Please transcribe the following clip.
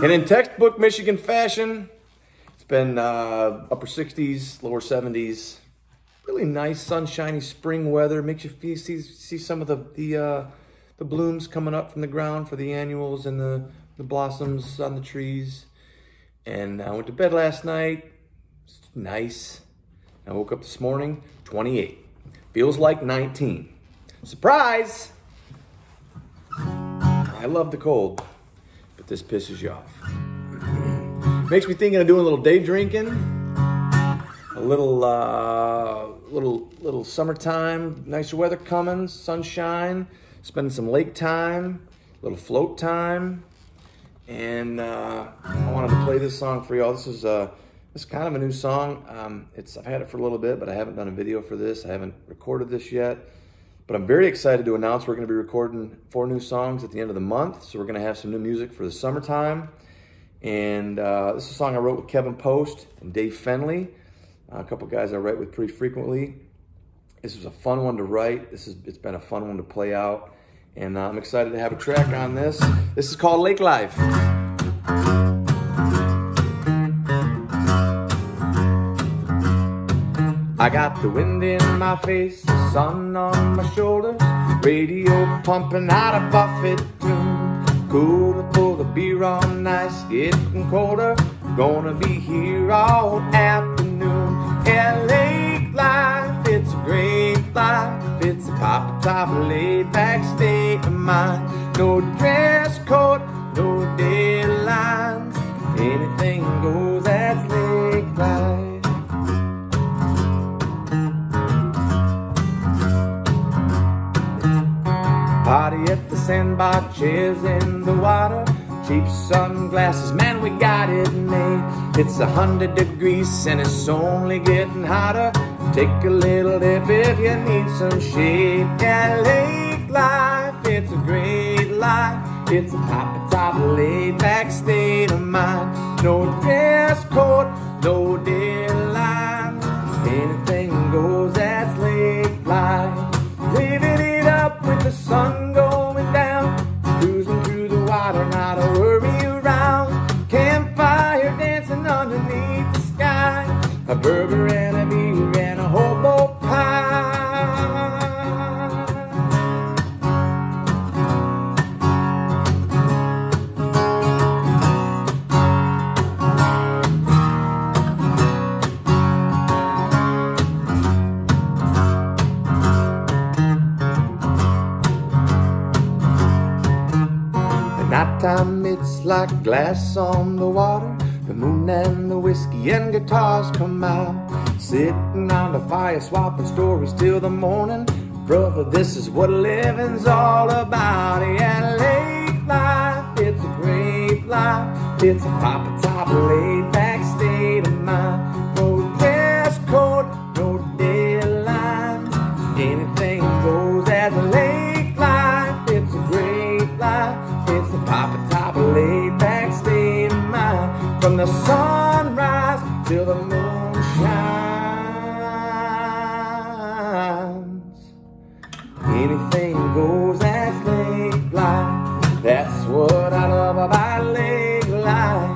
And in textbook Michigan fashion, it's been uh, upper 60s, lower 70s. Really nice, sunshiny spring weather. Makes you see, see some of the the, uh, the blooms coming up from the ground for the annuals and the, the blossoms on the trees. And I went to bed last night. It's nice. I woke up this morning, 28. Feels like 19. Surprise! I love the cold this pisses you off. Makes me thinking of doing a little day drinking, a little, uh, little, little summertime, nicer weather coming, sunshine, spending some lake time, a little float time, and uh, I wanted to play this song for y'all. This is uh, this is kind of a new song. Um, it's I've had it for a little bit, but I haven't done a video for this. I haven't recorded this yet. But I'm very excited to announce we're going to be recording four new songs at the end of the month. So we're going to have some new music for the summertime. And uh, this is a song I wrote with Kevin Post and Dave Fenley, uh, a couple guys I write with pretty frequently. This was a fun one to write. This is it's been a fun one to play out. And uh, I'm excited to have a track on this. This is called Lake Life. I got the wind in my face, sun on my shoulders, radio pumping out a Buffett tune. Cooler for the beer on ice, getting colder. Gonna be here all afternoon. Lake life, it's a great life. It's a pop top laid back state of mind. No dress code, no deadlines. Anything goes, Chairs in the water. Cheap sunglasses, man, we got it made. It's a hundred degrees and it's only getting hotter. Take a little dip if you need some shade. Yeah, lake life, it's a great life. It's a pop top laid back state of mind. No A burger and a beer and a hobo pie. Nighttime it's like glass on the water. The moon and the whiskey and guitars come out. Sitting on the fire, swapping stories till the morning. Brother, this is what living's all about. Yeah, lake life, it's a great life. It's a pop top laid back state of mind. No dress code, no deadlines. Anything goes as a lake life. It's a great life. It's a pop top the sunrise till the moon shines. Anything goes as lake life. That's what I love about lake life.